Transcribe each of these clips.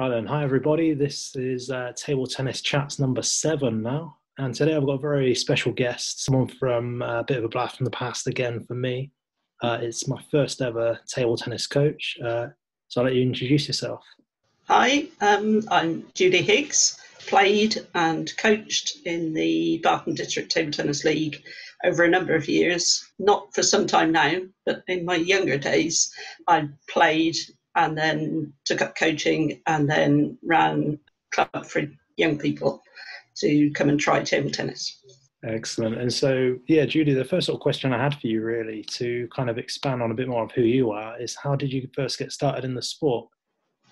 Right then, hi everybody. This is uh, Table Tennis Chats number seven now. And today I've got a very special guest, someone from uh, a bit of a blast from the past again for me. Uh, it's my first ever table tennis coach. Uh, so I'll let you introduce yourself. Hi, um, I'm Judy Higgs. Played and coached in the Bath and District Table Tennis League over a number of years. Not for some time now, but in my younger days, I played and then took up coaching and then ran club for young people to come and try table tennis. Excellent. And so, yeah, Judy, the first sort of question I had for you, really, to kind of expand on a bit more of who you are, is how did you first get started in the sport?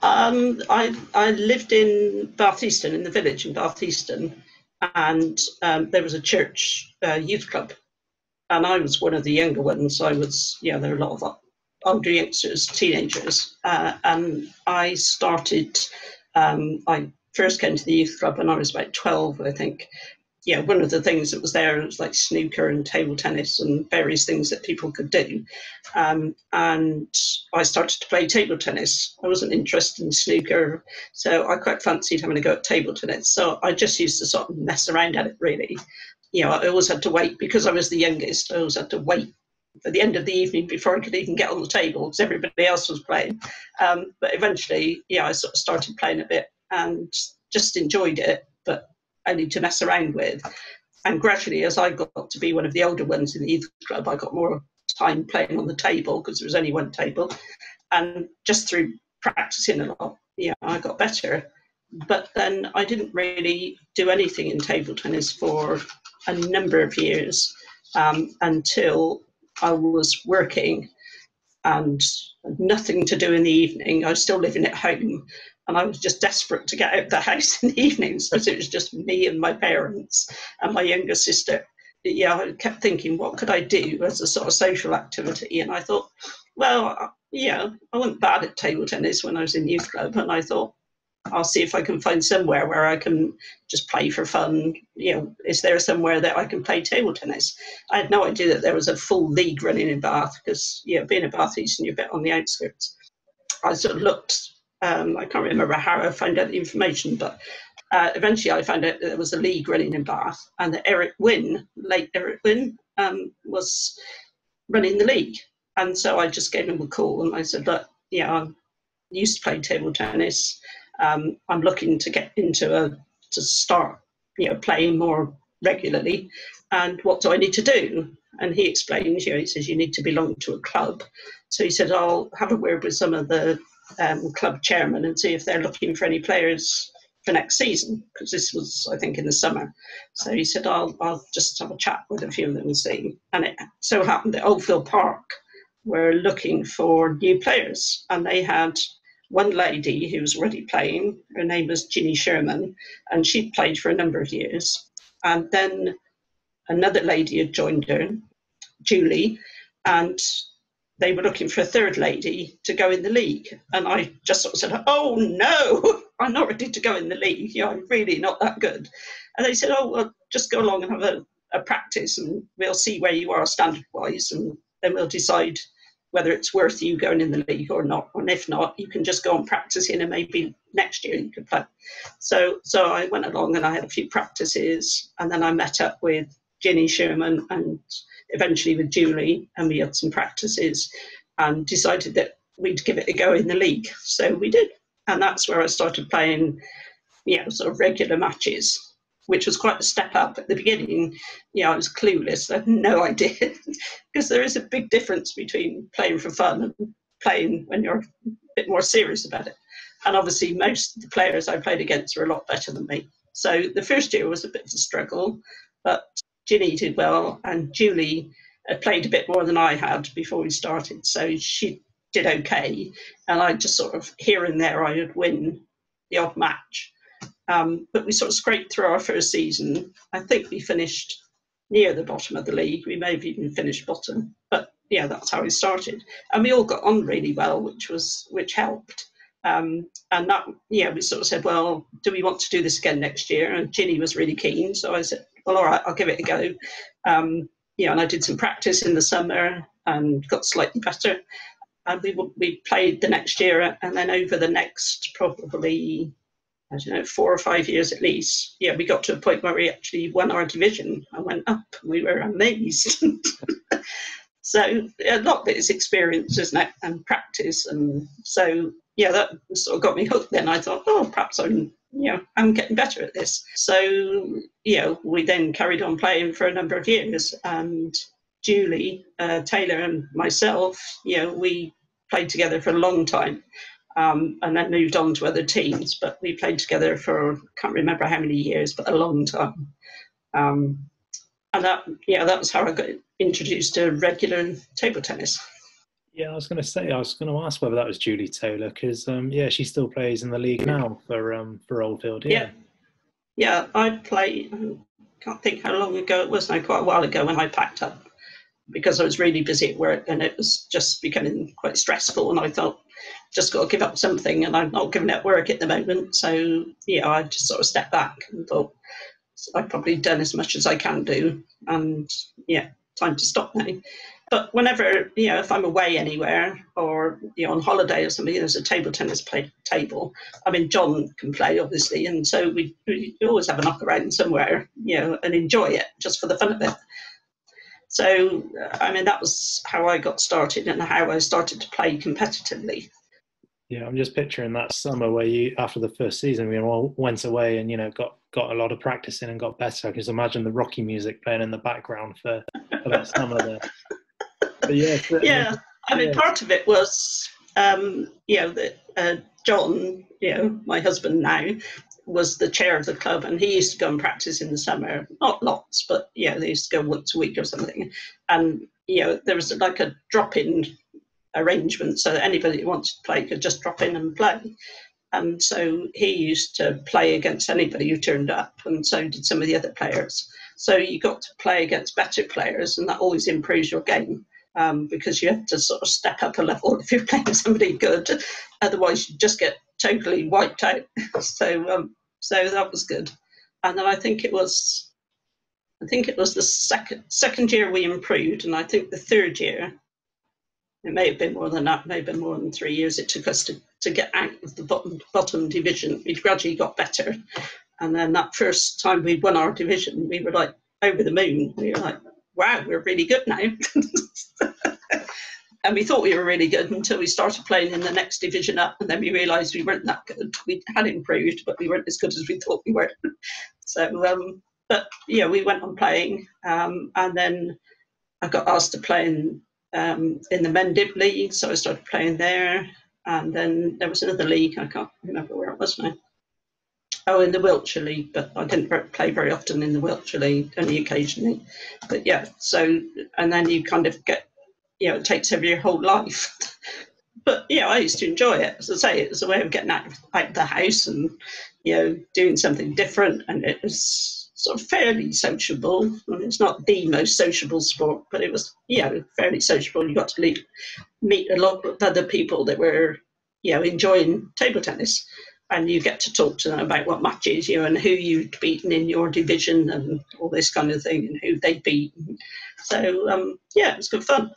Um, I I lived in Batheaston, in the village in Batheaston, and um, there was a church uh, youth club, and I was one of the younger ones. I was, yeah, there were a lot of youngsters, teenagers, uh, and I started. Um, I first came to the youth club when I was about twelve, I think. Yeah, one of the things that was there was like snooker and table tennis and various things that people could do. Um, and I started to play table tennis. I wasn't interested in snooker, so I quite fancied having a go at table tennis. So I just used to sort of mess around at it really. You know, I always had to wait because I was the youngest. I always had to wait for the end of the evening before I could even get on the table because everybody else was playing. Um, but eventually, yeah, I sort of started playing a bit and just enjoyed it, but only to mess around with. And gradually, as I got to be one of the older ones in the youth club, I got more time playing on the table because there was only one table. And just through practicing a lot, yeah, I got better. But then I didn't really do anything in table tennis for a number of years um, until I was working and nothing to do in the evening. I was still living at home and I was just desperate to get out of the house in the evenings because it was just me and my parents and my younger sister. Yeah, I kept thinking, what could I do as a sort of social activity? And I thought, well, yeah, I wasn't bad at table tennis when I was in youth club, and I thought, I'll see if I can find somewhere where I can just play for fun. You know, is there somewhere that I can play table tennis? I had no idea that there was a full league running in Bath because, know, being a Batheaston you're a bit on the outskirts. I sort of looked, um, I can't remember how I found out the information, but uh, eventually I found out that there was a league running in Bath and that Eric Wynne, late Eric Wynne, um, was running the league. And so I just gave him a call and I said, look, yeah, I used to play table tennis um, I'm looking to get into a to start you know playing more regularly. And what do I need to do? And he explains you know he says you need to belong to a club. So he said I'll have a word with some of the um, club chairmen and see if they're looking for any players for next season because this was I think in the summer. So he said I'll, I'll just have a chat with a few of them and see. And it so happened that Oldfield Park were looking for new players and they had one lady who was already playing. Her name was Ginny Sherman, and she'd played for a number of years. And then another lady had joined her, Julie, and they were looking for a third lady to go in the league. And I just sort of said, Oh no, I'm not ready to go in the league. You know, I'm really not that good. And they said, Oh, well, just go along and have a, a practice and we'll see where you are standard wise and then we'll decide whether it's worth you going in the league or not. And if not, you can just go and on practicing and maybe next year you could play. So so I went along and I had a few practices and then I met up with Ginny Sherman and eventually with Julie and we had some practices and decided that we'd give it a go in the league. So we did. And that's where I started playing, you know, sort of regular matches which was quite a step up at the beginning. You know, I was clueless. I had no idea because there is a big difference between playing for fun and playing when you're a bit more serious about it. And obviously, most of the players I played against were a lot better than me. So the first year was a bit of a struggle, but Ginny did well, and Julie had played a bit more than I had before we started. So she did okay, and I just sort of here and there I would win the odd match. Um, but we sort of scraped through our first season. I think we finished near the bottom of the league. We may have even finished bottom, but yeah, that's how we started. And we all got on really well, which was which helped. Um, and that yeah, we sort of said, well, do we want to do this again next year? And Ginny was really keen, so I said, well, all right, I'll give it a go. Um, yeah, and I did some practice in the summer and got slightly better. and we we played the next year, and then over the next probably I don't know four or five years at least. Yeah, we got to a point where we actually won our division and went up. We were amazed. so a lot of it is experience, isn't it, and practice, and so yeah, that sort of got me hooked. Then I thought, oh, perhaps I'm you know I'm getting better at this. So you know, we then carried on playing for a number of years, and Julie uh, Taylor and myself, you know, we played together for a long time. Um, and then moved on to other teams. But we played together for I can't remember how many years, but a long time. Um, and that yeah, that was how I got introduced to regular table tennis. Yeah, I was going to say I was going to ask whether that was Julie Taylor because um, yeah, she still plays in the league now for um, for Oldfield. Yeah. yeah, yeah. I played. I can't think how long ago it was now. Quite a while ago when I packed up because I was really busy at work and it was just becoming quite stressful. And I thought, just got to give up something, and I'm not giving up work at the moment. So yeah, I just sort of stepped back and thought I've probably done as much as I can do, and yeah, time to stop now. But whenever you know, if I'm away anywhere or you know on holiday or something, there's a table tennis play table. I mean, John can play obviously, and so we, we always have a knock around somewhere, you know, and enjoy it just for the fun of it. So, I mean, that was how I got started and how I started to play competitively. Yeah, I'm just picturing that summer where you, after the first season, we all went away and you know got got a lot of practice in and got better. I can just imagine the Rocky music playing in the background for, for that summer there. But yeah, yeah. I mean, yeah. part of it was, um, you know, that uh, John, you know, my husband now, was the chair of the club, and he used to go and practice in the summer. Not lots, but yeah, they used to go once a week or something. And you know, there was like a drop-in arrangement, so that anybody who wanted to play could just drop in and play. And so he used to play against anybody who turned up, and so did some of the other players. So you got to play against better players, and that always improves your game. Um, because you have to sort of step up a level if you're playing somebody good. Otherwise, you just get totally wiped out. so um, so that was good. And then I think it was, I think it was the second second year we improved, and I think the third year, it may have been more than that, may have been more than three years. It took us to, to get out of the bottom bottom division. We gradually got better, and then that first time we won our division, we were like over the moon. We were like, wow, we're really good now. and we thought we were really good until we started playing in the next division up, and then we realised we weren't that good. We had improved, but we weren't as good as we thought we were. so, um, but yeah, we went on playing, um, and then I got asked to play in um, in the Mendip League, so I started playing there. And then there was another league, I can't remember where it was now. Oh, in the Wiltshire League, but I didn't play very often in the Wiltshire League, only occasionally. But yeah, so, and then you kind of get you know, it takes over your whole life. but yeah, I used to enjoy it. As I say, it was a way of getting out, out of the house and you know doing something different, and it was sort of fairly sociable. I mean, it's not the most sociable sport, but it was you know fairly sociable. You got to meet meet a lot of other people that were you know enjoying table tennis. And you get to talk to them about what matches you and who you'd beaten in your division and all this kind of thing and who they'd beaten. So um, yeah, it was good fun.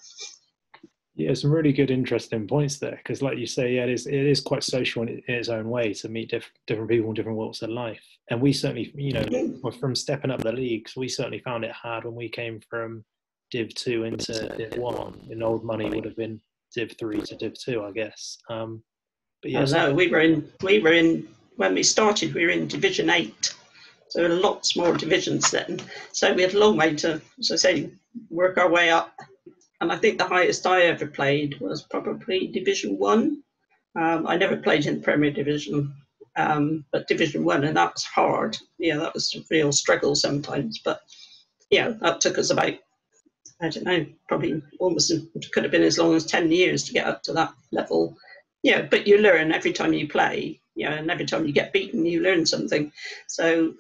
Yeah, some really good, interesting points there. Because, like you say, yeah, it is it is quite social in, in its own way to meet diff- different people in different walks of life. And we certainly, you know, from stepping up the leagues, we certainly found it hard when we came from Div two into Div one. In old money would have been Div three to Div two, I guess. Um, but yeah, no, we were in we were in when we started. We were in Division eight, so lots more divisions then. So we had a long way to, as I say, work our way up and I think the highest I ever played was probably Division One. Um, I never played in the Premier Division, um, but Division One, and that was hard. Yeah, that was a real struggle sometimes. But yeah, that took us about I don't know, probably almost could have been as long as ten years to get up to that level. Yeah, but you learn every time you play. Yeah, and every time you get beaten, you learn something. So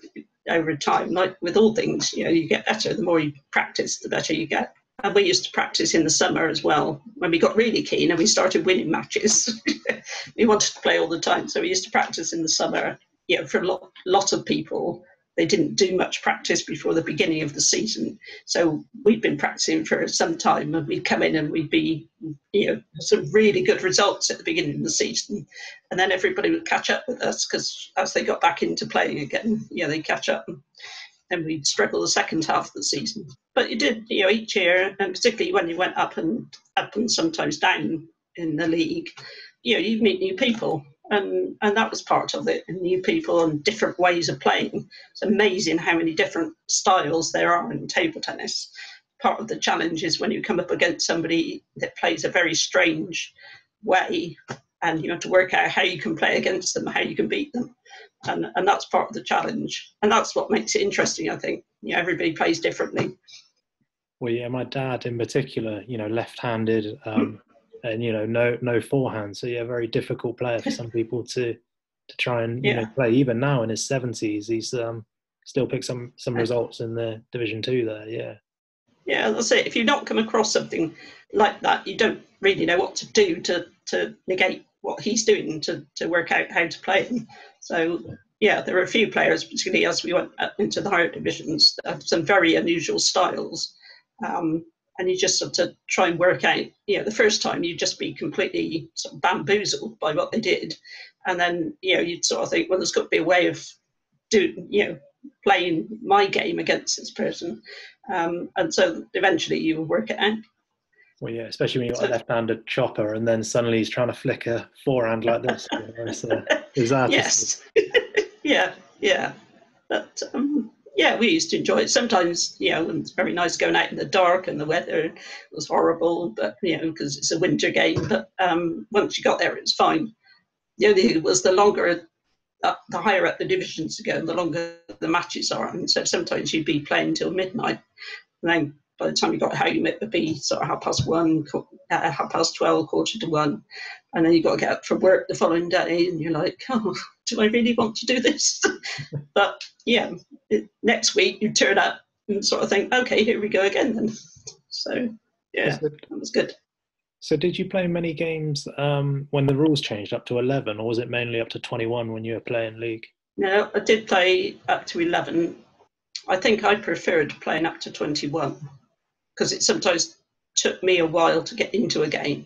over time, like with all things, you know, you get better. The more you practice, the better you get. And we used to practice in the summer as well when we got really keen and we started winning matches. we wanted to play all the time, so we used to practice in the summer. You know, for a lot, lot of people, they didn't do much practice before the beginning of the season. So we'd been practicing for some time and we'd come in and we'd be, you know, some really good results at the beginning of the season. And then everybody would catch up with us because as they got back into playing again, you know, they catch up and then we'd struggle the second half of the season. But you did, you know, each year, and particularly when you went up and up and sometimes down in the league, you know, you meet new people and and that was part of it. And new people and different ways of playing. It's amazing how many different styles there are in table tennis. Part of the challenge is when you come up against somebody that plays a very strange way, and you have to work out how you can play against them, how you can beat them, and and that's part of the challenge. And that's what makes it interesting. I think you know, everybody plays differently. Well, yeah, my dad in particular, you know, left-handed. Um, and you know no no forehand so yeah very difficult player for some people to to try and you yeah. know play even now in his 70s he's um still picked some some results in the division 2 there yeah yeah that's it if you don't come across something like that you don't really know what to do to to negate what he's doing to to work out how to play him so yeah there are a few players particularly as we went into the higher divisions that have some very unusual styles um, and you just sort of try and work out, you know, the first time you'd just be completely sort of bamboozled by what they did. And then, you know, you'd sort of think, well, there's got to be a way of doing, you know, playing my game against this person. Um, and so eventually you will work it out. Well, yeah, especially when you've got a left-handed chopper and then suddenly he's trying to flick a forehand like this. it's, uh, yes. yeah, yeah. But um, yeah, we used to enjoy it. Sometimes, you know, it's very nice going out in the dark and the weather was horrible, but, you know, because it's a winter game. But um, once you got there, it was fine. The only thing was the longer, uh, the higher up the divisions you go, the longer the matches are. And so sometimes you'd be playing till midnight. And then by the time you got home, it would be sort of half past one, uh, half past 12, quarter to one. And then you've got to get up for work the following day, and you're like, oh, do I really want to do this? but yeah, it, next week you turn up and sort of think, okay, here we go again then. So yeah, that was good. So did you play many games um, when the rules changed up to 11, or was it mainly up to 21 when you were playing league? No, I did play up to 11. I think I preferred playing up to 21 because it sometimes took me a while to get into a game.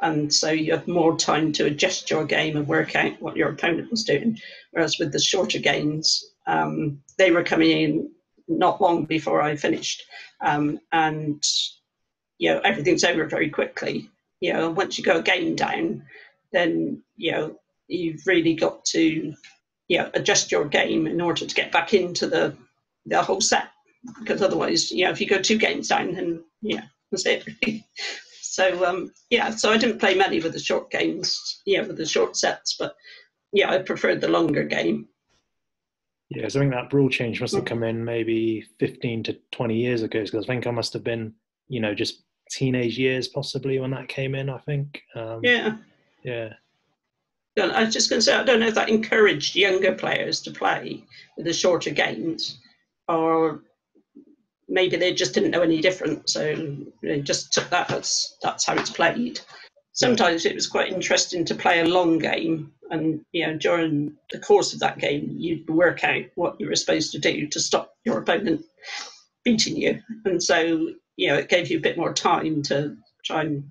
And so you have more time to adjust your game and work out what your opponent was doing. Whereas with the shorter games, um, they were coming in not long before I finished. Um, and, you know, everything's over very quickly. You know, once you go a game down, then, you know, you've really got to, you know, adjust your game in order to get back into the, the whole set because otherwise, you know, if you go two games down, then yeah, that's it. so um, yeah, so I didn't play many with the short games, yeah, with the short sets, but yeah, I preferred the longer game. Yeah, so I think that rule change must have come in maybe 15 to 20 years ago, because I think I must have been, you know, just teenage years possibly when that came in, I think. Um, yeah. Yeah. I was just going to say, I don't know if that encouraged younger players to play with the shorter games, or maybe they just didn't know any different, so they just took that as that's how it's played. Sometimes it was quite interesting to play a long game, and you know during the course of that game, you'd work out what you were supposed to do to stop your opponent beating you, and so you know it gave you a bit more time to try and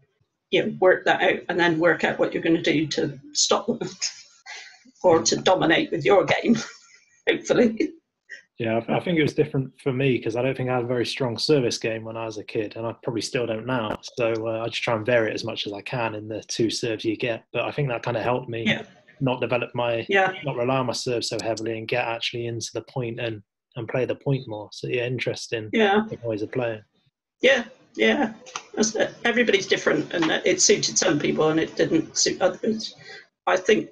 you know work that out, and then work out what you're going to do to stop them or to dominate with your game, hopefully. Yeah, I think it was different for me because I don't think I had a very strong service game when I was a kid, and I probably still don't now. So uh, I just try and vary it as much as I can in the two serves you get. But I think that kind of helped me yeah. not develop my, yeah. not rely on my serve so heavily and get actually into the point and and play the point more. So yeah, interesting. Yeah, ways of playing. Yeah, yeah. Everybody's different, and it suited some people and it didn't suit others. I think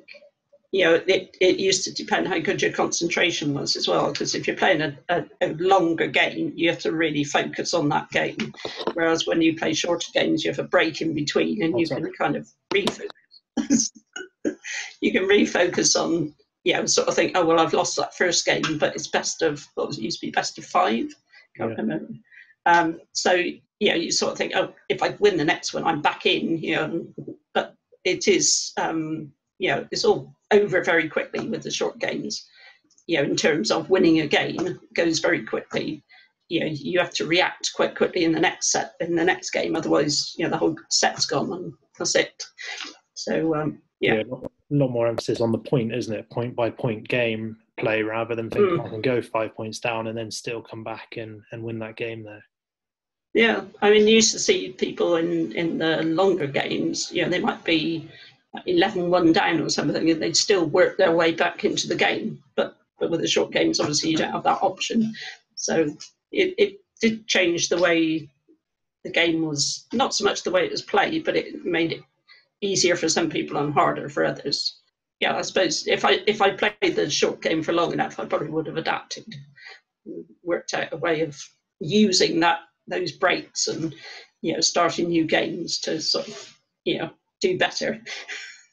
you know, it, it used to depend how good your concentration was as well. Because if you're playing a, a, a, longer game, you have to really focus on that game. Whereas when you play shorter games, you have a break in between and you can kind of refocus. you can refocus on, you know, sort of think, oh, well, I've lost that first game, but it's best of, what was it used to be, best of five? Can't yeah. remember. Um, so, you know, you sort of think, oh, if I win the next one, I'm back in, you know, but it is, um, you know, it's all over very quickly with the short games. you know, in terms of winning a game, goes very quickly. You know, you have to react quite quickly in the next set, in the next game. Otherwise, you know, the whole set's gone and that's it. So, um, yeah. yeah. A lot more emphasis on the point, isn't it? Point by point game play rather than thinking mm. I can go five points down and then still come back and, and win that game there. Yeah, I mean, you used to see people in, in the longer games, you know, they might be 11 1 down or something, and they'd still work their way back into the game. But, but with the short games, obviously, you don't have that option. So it, it did change the way the game was, not so much the way it was played, but it made it easier for some people and harder for others. Yeah, I suppose if I if I played the short game for long enough, I probably would have adapted, worked out a way of using that those breaks and you know starting new games to sort of you know do better.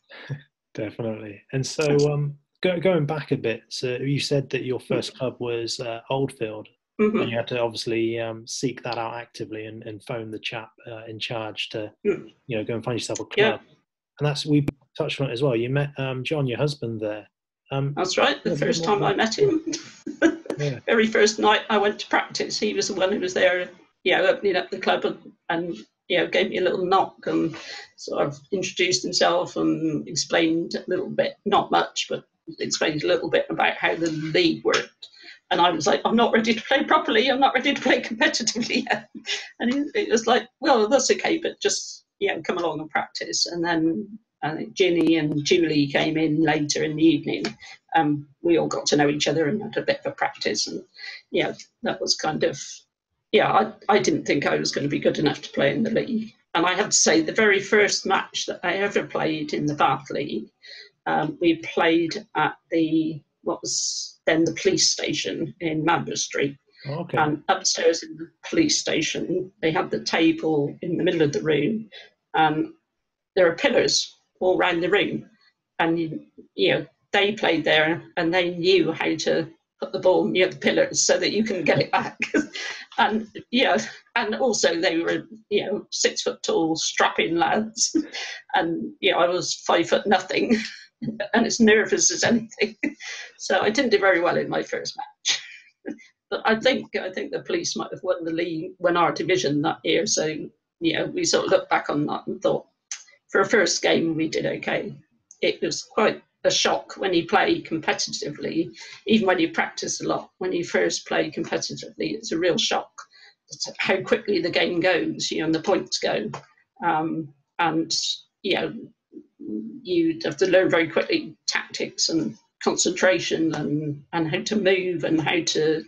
Definitely. And so, um, go, going back a bit, so you said that your first club was uh, Oldfield. Mm-hmm. And you had to obviously um, seek that out actively and, and phone the chap uh, in charge to, mm. you know, go and find yourself a club. Yeah. And that's we touched on it as well. You met um, John, your husband, there. Um, that's right. The first time I met him, yeah. very first night I went to practice, he was the one who was there Yeah, opening up the club and, and you know, gave me a little knock and sort of introduced himself and explained a little bit, not much, but explained a little bit about how the league worked. And I was like, I'm not ready to play properly. I'm not ready to play competitively yet. And it was like, well, that's okay, but just, yeah, come along and practice. And then I think Ginny and Julie came in later in the evening. Um, we all got to know each other and had a bit of a practice. And yeah, that was kind of yeah, I, I didn't think I was going to be good enough to play in the league. And I have to say, the very first match that I ever played in the Bath League, um, we played at the what was then the police station in Manvers Street. Okay. And upstairs in the police station, they had the table in the middle of the room, and there are pillars all around the room, and you, you know they played there and they knew how to put the ball near the pillars so that you can get it back. and yeah, and also they were you know six foot tall, strapping lads, and you know I was five foot nothing, and as nervous as anything. so I didn't do very well in my first match. but I think I think the police might have won the league, won our division that year. So you know we sort of looked back on that and thought, for a first game we did okay. It was quite a shock when you play competitively, even when you practice a lot. When you first play competitively, it's a real shock how quickly the game goes, you know, and the points go. Um, and, you know, you have to learn very quickly tactics and concentration and, and how to move and how to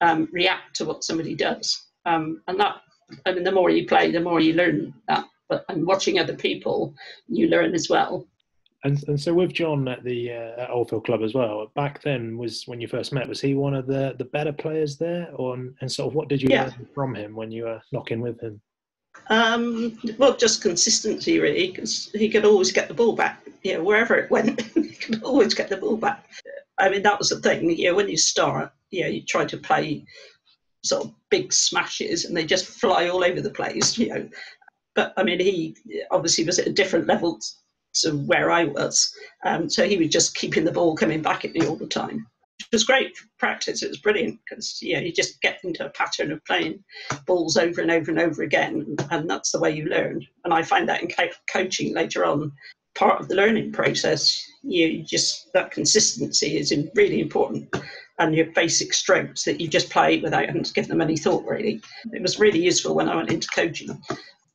um, react to what somebody does. Um, and that, I mean, the more you play, the more you learn that. But and watching other people, you learn as well. And, and so with John at the uh, at Oldfield Club as well, back then was when you first met. Was he one of the, the better players there, or and sort of what did you yeah. learn from him when you were knocking with him? Um, well, just consistency really, because he could always get the ball back. You know, wherever it went, he could always get the ball back. I mean, that was the thing. You know, when you start, you know, you try to play sort of big smashes, and they just fly all over the place. You know, but I mean, he obviously was at a different level to where I was. Um, so he was just keeping the ball coming back at me all the time. It was great practice. It was brilliant because you know you just get into a pattern of playing balls over and over and over again, and that's the way you learn. And I find that in co- coaching later on, part of the learning process. You just that consistency is really important, and your basic strokes that you just play without having to give them any thought. Really, it was really useful when I went into coaching.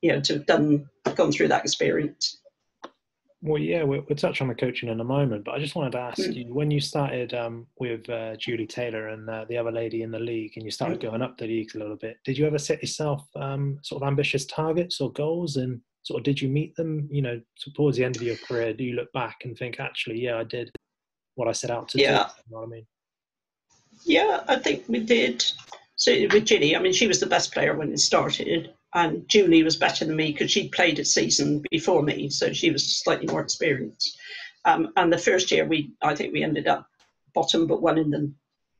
You know, to have done gone through that experience. Well, yeah, we'll, we'll, touch on the coaching in a moment, but I just wanted to ask mm. you when you started um, with uh, Julie Taylor and uh, the other lady in the league, and you started mm. going up the leagues a little bit. Did you ever set yourself um, sort of ambitious targets or goals, and sort of did you meet them? You know, towards the end of your career, do you look back and think, actually, yeah, I did what I set out to yeah. do? You know what I mean? Yeah, I think we did. So with Ginny, I mean, she was the best player when it started and Julie was better than me because she'd played a season before me, so she was slightly more experienced. Um, and the first year, we I think we ended up bottom, but one in the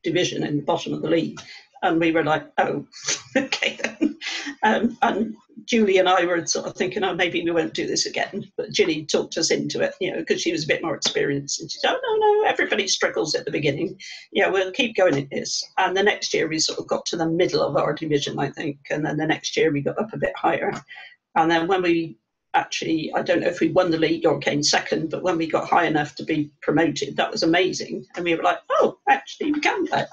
division in the bottom of the league, and we were like, oh, okay then. Um, and Julie and I were sort of thinking, oh, maybe we won't do this again. But Julie talked us into it, you know, because she was a bit more experienced. And she said, oh, no, no, everybody struggles at the beginning. Yeah, we'll keep going at this. And the next year we sort of got to the middle of our division, I think. And then the next year we got up a bit higher. And then when we actually, I don't know if we won the league or came second, but when we got high enough to be promoted, that was amazing. And we were like, oh, actually, we can play.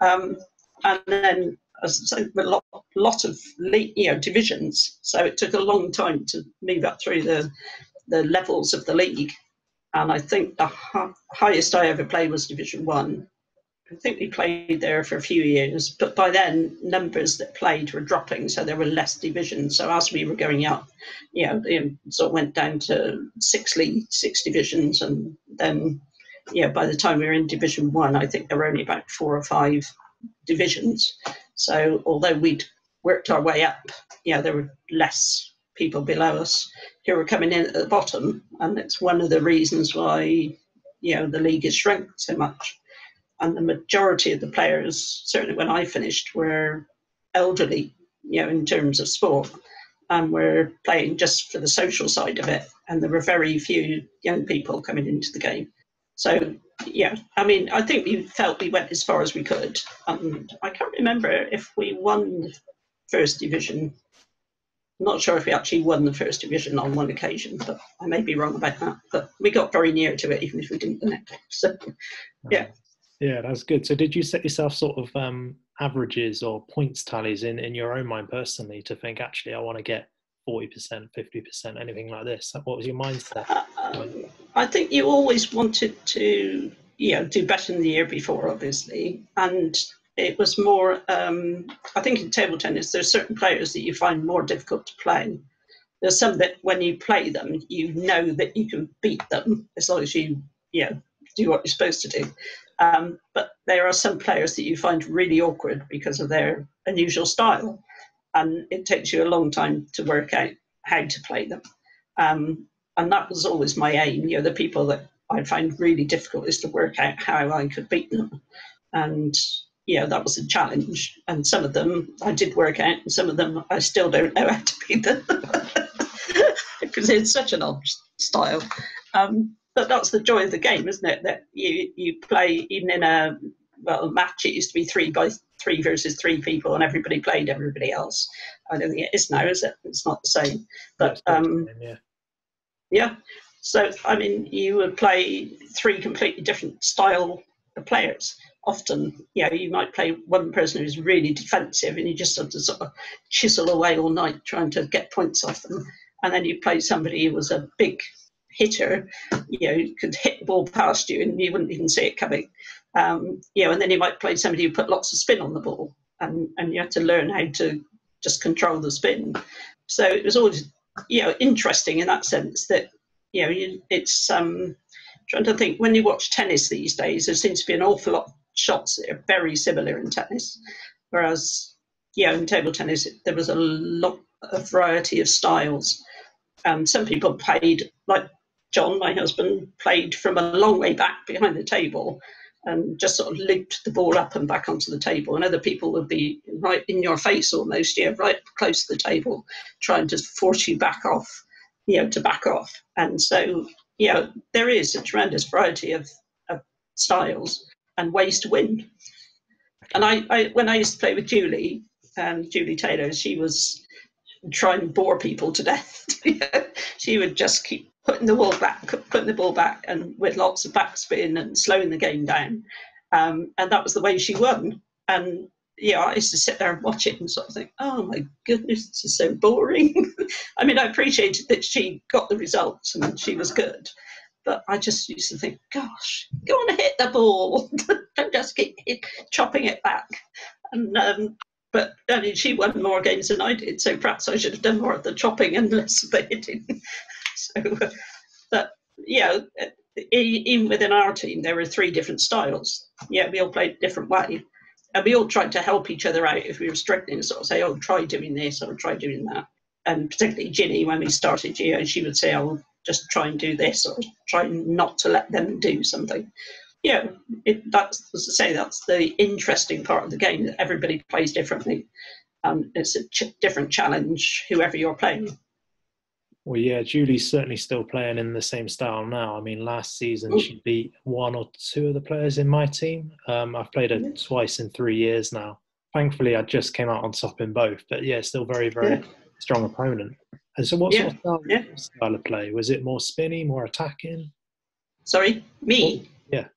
Um, and then Uh, so a lot, lot of you know divisions. So it took a long time to move up through the the levels of the league. And I think the highest I ever played was Division One. I think we played there for a few years, but by then numbers that played were dropping, so there were less divisions. So as we were going up, you know, it sort of went down to six league, six divisions, and then, yeah, by the time we were in Division One, I think there were only about four or five divisions. So although we'd worked our way up, yeah, there were less people below us who were coming in at the bottom, and it's one of the reasons why you know the league has shrunk so much. And the majority of the players, certainly when I finished, were elderly, you know, in terms of sport, and were playing just for the social side of it. And there were very few young people coming into the game. So yeah, I mean, I think we felt we went as far as we could. And I can't remember if we won first division. I'm not sure if we actually won the first division on one occasion, but I may be wrong about that. But we got very near to it, even if we didn't win it. So, yeah. Yeah, that's good. So, did you set yourself sort of um, averages or points tallies in, in your own mind personally to think, actually, I want to get 40%, 50%, anything like this? What was your mindset? Um, I think you always wanted to, you know, do better than the year before, obviously. And it was more, um, I think in table tennis, there's certain players that you find more difficult to play. There's some that when you play them, you know that you can beat them as long as you, you know, do what you're supposed to do. Um, but there are some players that you find really awkward because of their unusual style and it takes you a long time to work out how to play them. Um, and that was always my aim. You know, the people that I find really difficult is to work out how I could beat them. And yeah, that was a challenge. And some of them I did work out, and some of them I still don't know how to beat them because it's such an odd style. Um, but that's the joy of the game, isn't it? That you you play even in a well match. It used to be three by three versus three people, and everybody played everybody else. I don't think it is now, is it? It's not the same. But um, yeah. Yeah. So I mean, you would play three completely different style of players. Often, you know, you might play one person who's really defensive, and you just have to sort of chisel away all night trying to get points off them. And then you play somebody who was a big hitter, you know, could hit the ball past you and you wouldn't even see it coming. Um, you know, and then you might play somebody who put lots of spin on the ball, and and you had to learn how to just control the spin. So it was always you know interesting in that sense that you know you, it's um, trying to think when you watch tennis these days, there seems to be an awful lot of shots that are very similar in tennis, whereas yeah, in table tennis there was a lot of variety of styles. And some people played like John, my husband, played from a long way back behind the table and just sort of looped the ball up and back onto the table. And other people would be right in your face almost, yeah, right close to the table, trying to force you back off, you know, to back off. And so, you know, there is a tremendous variety of, of styles and ways to win. And I, I, when I used to play with Julie, um, Julie Taylor, she was trying to bore people to death. she would just keep putting the ball back, putting the ball back, and with lots of backspin and slowing the game down. Um, and that was the way she won. And yeah, I used to sit there and watch it and sort of think, oh my goodness, this is so boring. I mean, I appreciated that she got the results and she was good. But I just used to think, gosh, go on, and hit the ball. Don't just keep chopping it back. And um, but I mean, she won more games than I did, so perhaps I should have done more of the chopping and less of the hitting. so, but yeah, even within our team, there were three different styles. Yeah, we all played different way. And we all tried to help each other out if we were struggling, sort of say, oh, try doing this or try doing that. And particularly Ginny, when we started, you know, she would say, oh, just try and do this or try not to let them do something. Yeah, it, that's as I say, that's the interesting part of the game that everybody plays differently. and it's a ch- different challenge, whoever you're playing. Well, yeah, Julie's certainly still playing in the same style now. I mean, last season she beat one or two of the players in my team. Um, I've played her mm. twice in three years now. Thankfully, I just came out on top in both. But yeah, still very, very yeah. strong opponent. And so, what yeah. sort of style, yeah. style, of play was it? More spinny, more attacking? Sorry, me. Yeah.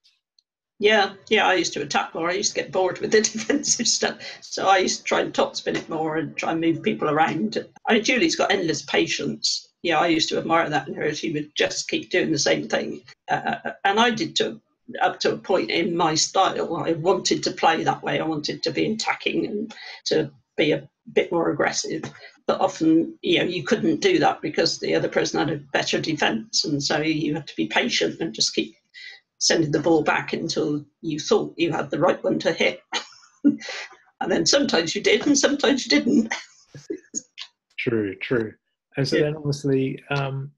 Yeah, yeah. I used to attack more. I used to get bored with the defensive stuff, so I used to try and top spin it more and try and move people around. I mean, Julie's got endless patience yeah, I used to admire that in her. She would just keep doing the same thing, uh, and I did to up to a point in my style. I wanted to play that way. I wanted to be attacking and to be a bit more aggressive. But often, you know, you couldn't do that because the other person had a better defence, and so you had to be patient and just keep sending the ball back until you thought you had the right one to hit. and then sometimes you did, and sometimes you didn't. true, true. And so yeah. then obviously um,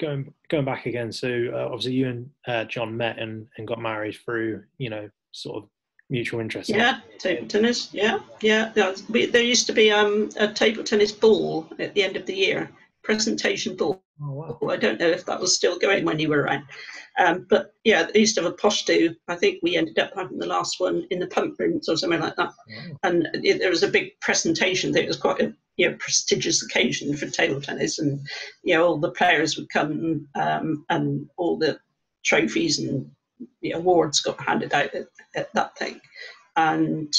going going back again. So uh, obviously you and uh, John met and, and got married through you know sort of mutual interest. Yeah, table tennis. Yeah, yeah. There used to be um, a table tennis ball at the end of the year, presentation ball. Oh, wow. I don't know if that was still going when you were around. Um, but yeah, they used to have a posh do. I think we ended up having the last one in the pump rooms or something like that. Oh. And it, there was a big presentation. It was quite a you know, prestigious occasion for table tennis, and you know all the players would come um, and all the trophies and the awards got handed out at, at that thing. And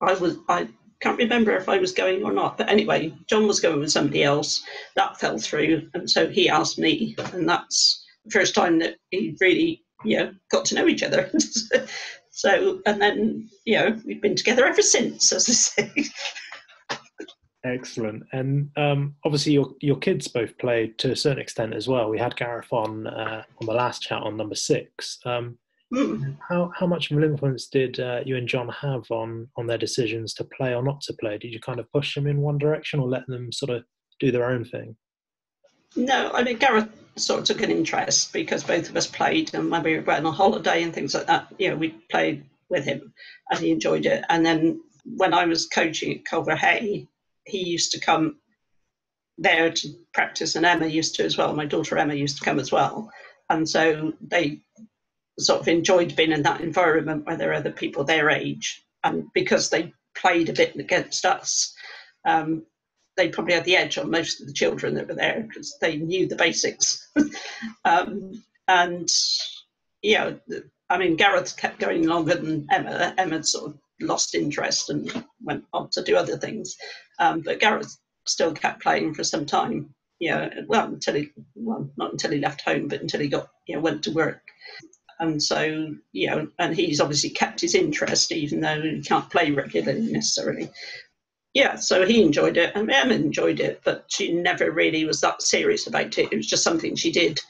I was I can't remember if I was going or not, but anyway, John was going with somebody else. That fell through, and so he asked me, and that's the first time that he really, you know, got to know each other. so, and then, you know, we've been together ever since, as I say. Excellent, and um, obviously your your kids both played to a certain extent as well. We had Gareth on uh, on the last chat on number six. Um. How how much of an influence did uh, you and John have on on their decisions to play or not to play? Did you kind of push them in one direction or let them sort of do their own thing? No, I mean Gareth sort of took an interest because both of us played, and when we went on holiday and things like that, you know, we played with him, and he enjoyed it. And then when I was coaching at Culverhay, he used to come there to practice, and Emma used to as well. My daughter Emma used to come as well, and so they sort of enjoyed being in that environment where there are other people their age. And because they played a bit against us, um, they probably had the edge on most of the children that were there because they knew the basics. um, and, yeah, I mean, Gareth kept going longer than Emma. Emma sort of lost interest and went on to do other things. Um, but Gareth still kept playing for some time. Yeah, well, until he, well, not until he left home, but until he got, you know, went to work and so you know, and he's obviously kept his interest even though he can't play regularly necessarily. Yeah, so he enjoyed it, and Emma enjoyed it, but she never really was that serious about it. It was just something she did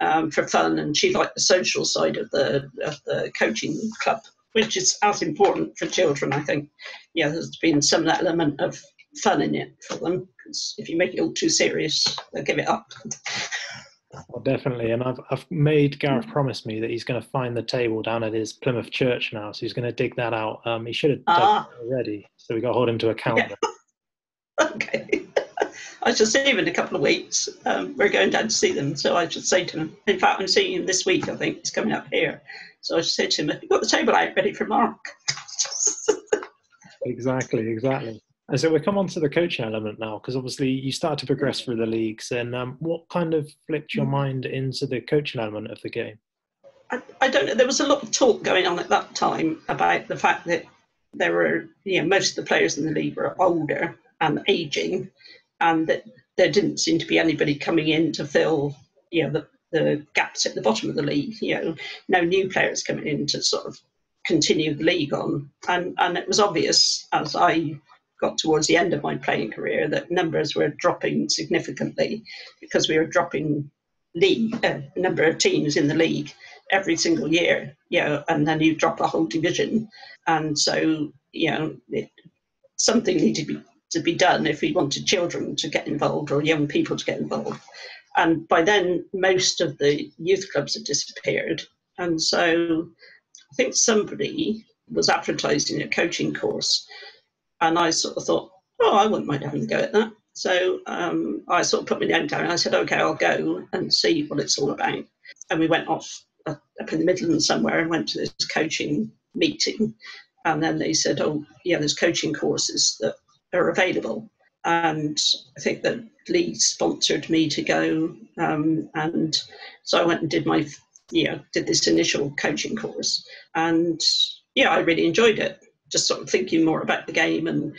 um, for fun, and she liked the social side of the of the coaching club, which is as important for children, I think. Yeah, there's been some element of fun in it for them because if you make it all too serious, they'll give it up. Well, definitely, and I've I've made Gareth promise me that he's going to find the table down at his Plymouth church now, so he's going to dig that out. Um, he should have done it already, so we got to hold him to account. Yeah. okay, I shall see him in a couple of weeks. Um, we're going down to see them, so I should say to him. In fact, I'm seeing him this week. I think he's coming up here, so I should say to him, "Have you got the table out ready for Mark?" exactly, exactly. And so we come on to the coaching element now, because obviously you start to progress through the leagues. And um, what kind of flipped your mind into the coaching element of the game? I, I, don't know. There was a lot of talk going on at that time about the fact that there were, you know, most of the players in the league were older and aging, and that there didn't seem to be anybody coming in to fill, you know, the, the gaps at the bottom of the league. You know, no new players coming in to sort of continue the league on. And and it was obvious as I got towards the end of my playing career that numbers were dropping significantly because we were dropping league uh, number of teams in the league every single year you know and then you drop a whole division. And so you know it, something needed to be, to be done if we wanted children to get involved or young people to get involved. And by then most of the youth clubs had disappeared. And so i think somebody was advertising a coaching course and I sort of thought, oh, I wouldn't mind having a go at that. So um, I sort of put my name down and I said, okay, I'll go and see what it's all about. And we went off uh, up in the Midlands somewhere and went to this coaching meeting. And then they said, oh, yeah, there's coaching courses that are available. And I think that Lee sponsored me to go. Um, and so I went and did my, yeah, did this initial coaching course. And yeah, I really enjoyed it. Just sort of thinking more about the game and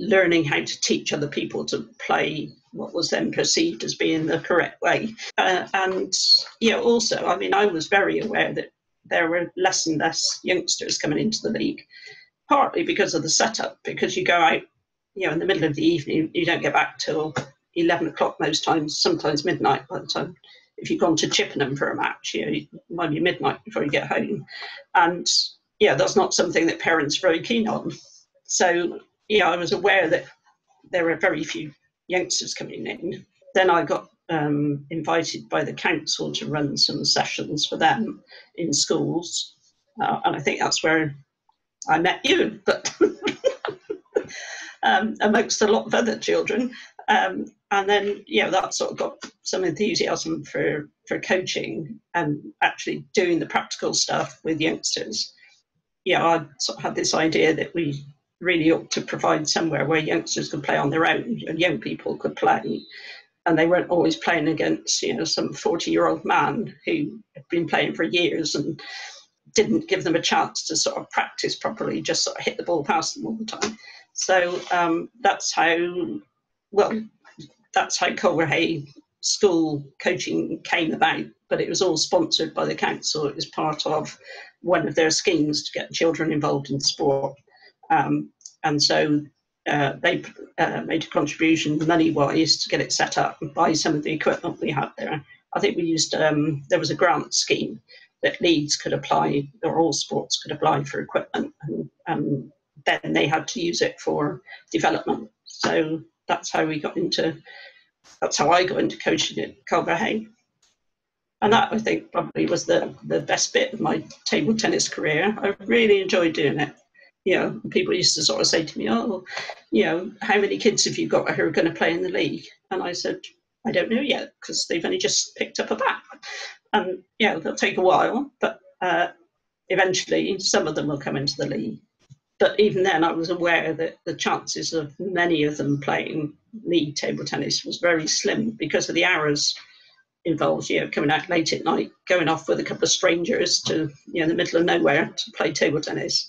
learning how to teach other people to play what was then perceived as being the correct way. Uh, and yeah, also, I mean, I was very aware that there were less and less youngsters coming into the league, partly because of the setup, because you go out, you know, in the middle of the evening, you don't get back till 11 o'clock most times, sometimes midnight by the time. If you've gone to Chippenham for a match, you know, it might be midnight before you get home. And yeah, that's not something that parents are very keen on. So yeah, I was aware that there were very few youngsters coming in. Then I got um, invited by the council to run some sessions for them in schools, uh, and I think that's where I met you, but um, amongst a lot of other children. Um, and then, yeah, that sort of got some enthusiasm for, for coaching and actually doing the practical stuff with youngsters. Yeah, I sort of had this idea that we really ought to provide somewhere where youngsters could play on their own and young people could play. And they weren't always playing against, you know, some 40 year old man who had been playing for years and didn't give them a chance to sort of practice properly, just sort of hit the ball past them all the time. So um, that's how, well, that's how Culverhay school coaching came about, but it was all sponsored by the council. It was part of one of their schemes to get children involved in sport. Um, and so uh, they uh, made a contribution money wise to get it set up and buy some of the equipment we had there. I think we used, um, there was a grant scheme that Leeds could apply, or all sports could apply for equipment, and, and then they had to use it for development. So that's how we got into, that's how I got into coaching at Culverhay. And that I think probably was the, the best bit of my table tennis career. I really enjoyed doing it you know, people used to sort of say to me, "Oh, you know, how many kids have you got who are going to play in the league?" And I said, "I don't know yet because they've only just picked up a bat, and yeah, they'll take a while, but uh, eventually some of them will come into the league." But even then, I was aware that the chances of many of them playing league table tennis was very slim because of the hours involved, you know, coming out late at night, going off with a couple of strangers to, you know, the middle of nowhere to play table tennis,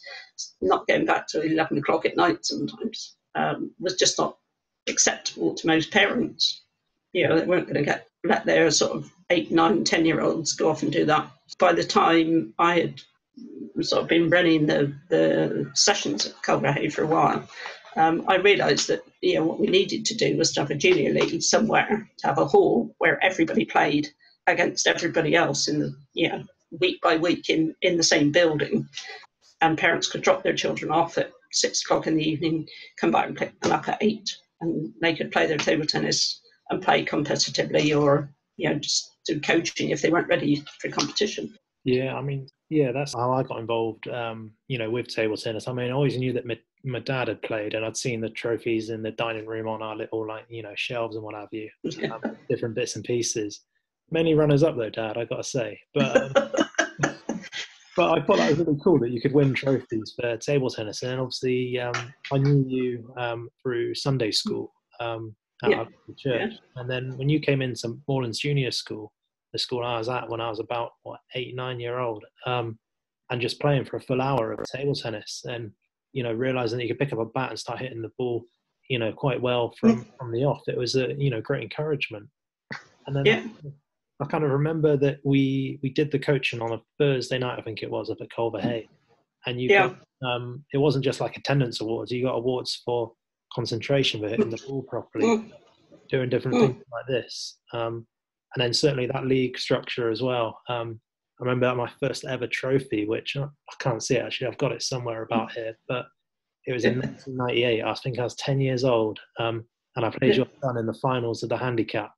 not going back till 11 o'clock at night sometimes, um, was just not acceptable to most parents. You know, they weren't going to get let their sort of eight, nine, ten year olds go off and do that. By the time I had sort of been running the, the sessions at Culverhay for a while, um, I realised that you know what we needed to do was to have a junior league somewhere, to have a hall where everybody played against everybody else in the you know week by week in in the same building, and parents could drop their children off at six o'clock in the evening, come back and pick them up at eight, and they could play their table tennis and play competitively or you know just do coaching if they weren't ready for competition. Yeah, I mean, yeah, that's how I got involved. Um, you know, with table tennis. I mean, I always knew that my, my dad had played, and I'd seen the trophies in the dining room on our little, like, you know, shelves and what have you, um, different bits and pieces. Many runners up though, Dad. I got to say, but. Um, but I thought that was really cool that you could win trophies for table tennis. And obviously, um, I knew you um, through Sunday school um, at yeah. the church. Yeah. And then when you came into Moorlands Junior School, the school I was at when I was about what eight nine year old, um, and just playing for a full hour of table tennis, and you know realizing that you could pick up a bat and start hitting the ball, you know, quite well from mm. from the off. It was a you know great encouragement. And then yeah. I, I kind of remember that we we did the coaching on a Thursday night, I think it was, up at Culverhay, and you yeah. got, um, it wasn't just like attendance awards. You got awards for concentration for hitting the ball properly, mm. doing different mm. things like this. Um, and then certainly that league structure as well. Um, I remember my first ever trophy, which I can't see it actually. I've got it somewhere about here, but it was in 1998. I think I was 10 years old, um, and I played your son in the finals of the handicap.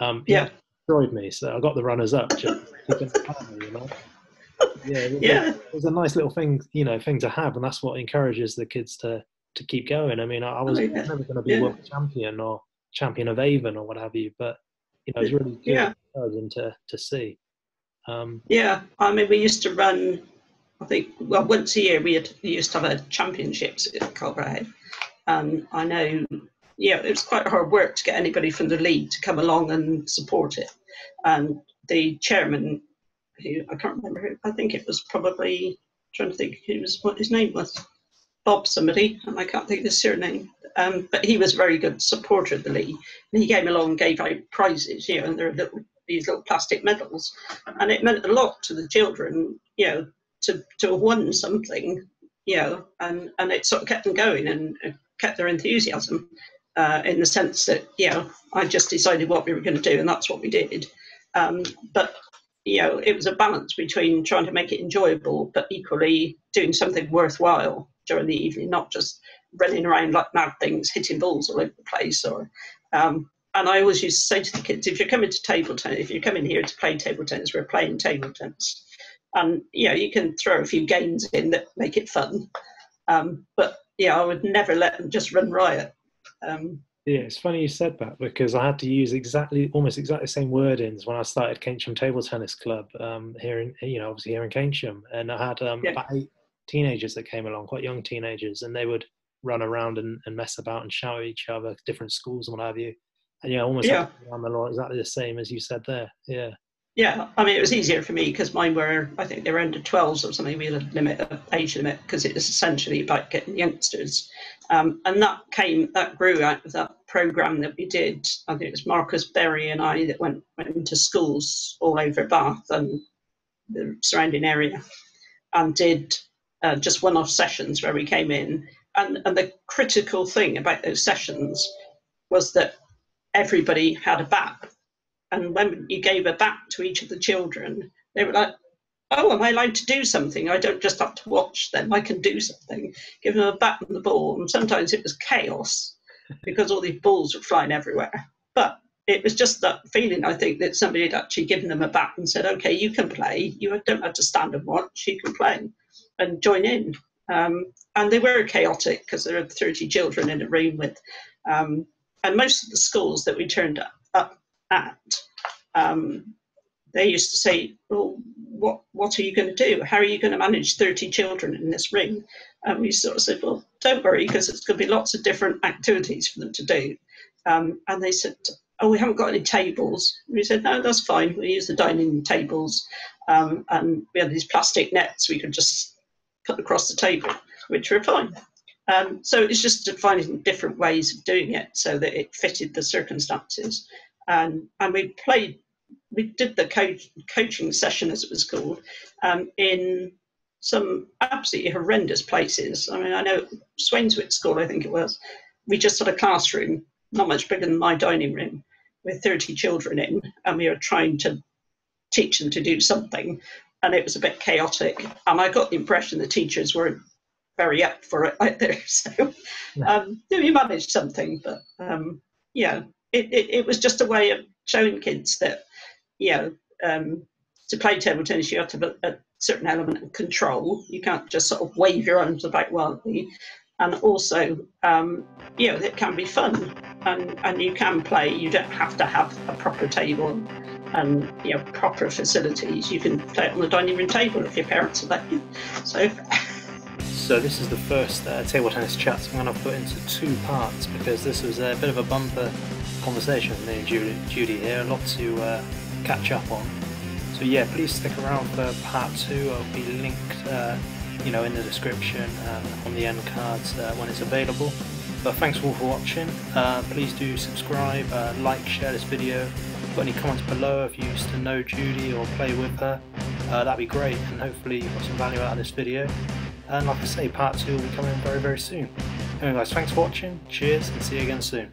Um, yeah, destroyed me, so I got the runners up. Just you know? Yeah, it was, yeah. It was a nice little thing, you know, thing to have, and that's what encourages the kids to to keep going. I mean, I, I was Oh, yeah. never going to be Yeah. world champion or champion of Avon or what have you, but you know, it's really good Yeah. to to see. Um, Yeah, I mean, we used to run. I think well, once a year we had we used to have a championships at Culverhay, and I know, yeah, it was quite hard work to get anybody from the league to come along and support it. And the chairman, who I can't remember, who, I think it was probably trying to think who was what his name was, Bob somebody, and I can't think of his surname. Um, but he was a very good supporter of the league, and he came along and gave out prizes, you know, and there are little these little plastic medals and it meant a lot to the children, you know, to to have won something, you know, and and it sort of kept them going and kept their enthusiasm, uh, in the sense that you know I just decided what we were going to do and that's what we did, um, but you know it was a balance between trying to make it enjoyable but equally doing something worthwhile during the evening, not just running around like mad things, hitting balls all over the place or. Um, and I always used to say to the kids, if you're coming to table tennis, if you're coming here to play table tennis, we're playing table tennis. And, you know, you can throw a few games in that make it fun. Um, but, yeah, I would never let them just run riot. Um, yeah, it's funny you said that because I had to use exactly, almost exactly the same wordings when I started Keynsham Table Tennis Club um, here in, you know, obviously here in Keynsham, and I had um, Yeah. about eight teenagers that came along, quite young teenagers, and they would run around and, and mess about and shout at each other, different schools and what have you. Yeah, almost Yeah. law, exactly the same as you said there. Yeah, yeah, I mean, it was easier for me because mine were, I think they were under 12s or something. We had a limit, of age limit, because it was essentially about getting youngsters. Um, and that came, that grew out of that program that we did. I think it was Marcus Berry and I that went, went into schools all over Bath and the surrounding area and did uh, just one off sessions where we came in. And, and the critical thing about those sessions was that everybody had a bat and when you gave a bat to each of the children, they were like, "Oh, am I allowed to do something? I don't just have to watch them. I can do something." Give them a bat and the ball, and sometimes it was chaos because all these balls were flying everywhere. But it was just that feeling, I think, that somebody had actually given them a bat and said, "Okay, you can play. You don't have to stand and watch. You can play and join in." Um, and they were chaotic because there were 30 children in a room with, um, and most of the schools that we turned up at, um, they used to say, "Well, what what are you going to do? How are you going to manage thirty children in this ring?" And we sort of said, "Well, don't worry, because it's going to be lots of different activities for them to do." Um, and they said, "Oh, we haven't got any tables." We said, "No, that's fine. We use the dining tables, um, and we had these plastic nets we could just put across the table, which were fine." Um, so it's just finding different ways of doing it so that it fitted the circumstances. And and we played we did the coach, coaching session as it was called um, in some absolutely horrendous places. I mean i know swainswick school i think it was. We just had a classroom not much bigger than my dining room with 30 children in and we were trying to teach them to do something and it was a bit chaotic. And i got the impression the teachers weren't very up for it out there so um, we managed something but um, yeah it, it, it was just a way of showing kids that, you know, um, to play table tennis, you have to have a, a, certain element of control. You can't just sort of wave your arms about wildly. And also, um, you know, it can be fun and, and you can play. You don't have to have a proper table and, you know, proper facilities. You can play it on the dining room table if your parents are there. So, So this is the first uh, table tennis chat I'm going to put into two parts because this was a bit of a bumper conversation with me and Judy, Judy here, a lot to uh, catch up on. So yeah, please stick around for part two. I'll be linked, uh, you know, in the description and on the end cards uh, when it's available. But thanks all for watching. Uh, please do subscribe, uh, like, share this video. Put any comments below if you used to know Judy or play with her. Uh, that'd be great, and hopefully you got some value out of this video. And like I say, part two will be coming very, very soon. Anyway guys, thanks for watching, cheers, and see you again soon.